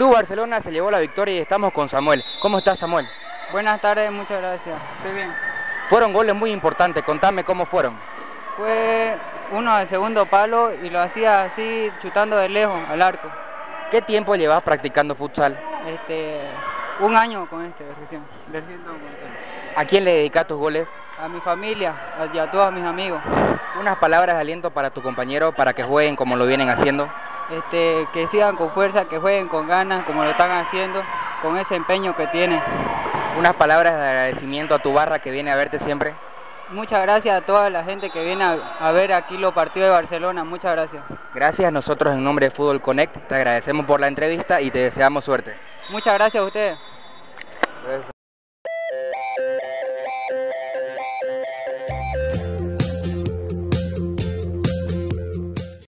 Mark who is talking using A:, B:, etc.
A: Club Barcelona se llevó la victoria y estamos con Samuel. ¿Cómo estás, Samuel?
B: Buenas tardes, muchas gracias. Estoy bien.
A: Fueron goles muy importantes, contame cómo fueron.
B: Fue uno al segundo palo y lo hacía así, chutando de lejos al arco.
A: ¿Qué tiempo llevas practicando futsal?
B: Este, un año con este, recién.
A: ¿A quién le dedicas tus goles?
B: A mi familia y a todos mis amigos.
A: Unas palabras de aliento para tu compañero para que jueguen como lo vienen haciendo.
B: Este, que sigan con fuerza, que jueguen con ganas, como lo están haciendo, con ese empeño que tienen.
A: Unas palabras de agradecimiento a tu barra que viene a verte siempre.
B: Muchas gracias a toda la gente que viene a, a ver aquí los partidos de Barcelona. Muchas gracias.
A: Gracias, nosotros en nombre de Fútbol Connect te agradecemos por la entrevista y te deseamos suerte.
B: Muchas gracias a ustedes.